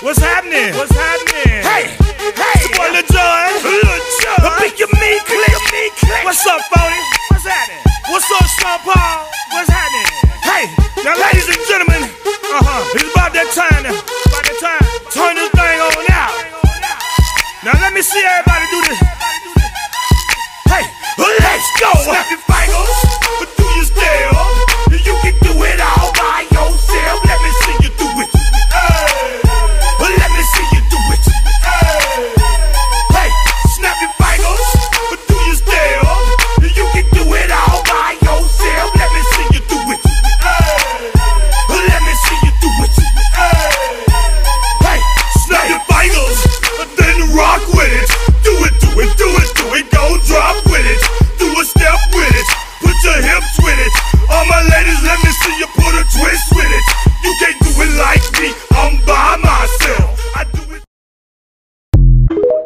What's happening? What's happening? Hey, hey. It's your boy Lil Jon. Lil Jon. I pick your me click. Meat click. What's up, phony? What's happening? What's up, Sean Paul? What's happening? Hey, now, ladies and gentlemen, uh huh. It's about that time. Now. About that time. Turn this thing on now. Now let me see everybody do this. Hey, let's go. with it. All my ladies, let me see you put a twist with it. You can't do it like me, I'm by myself. I do it.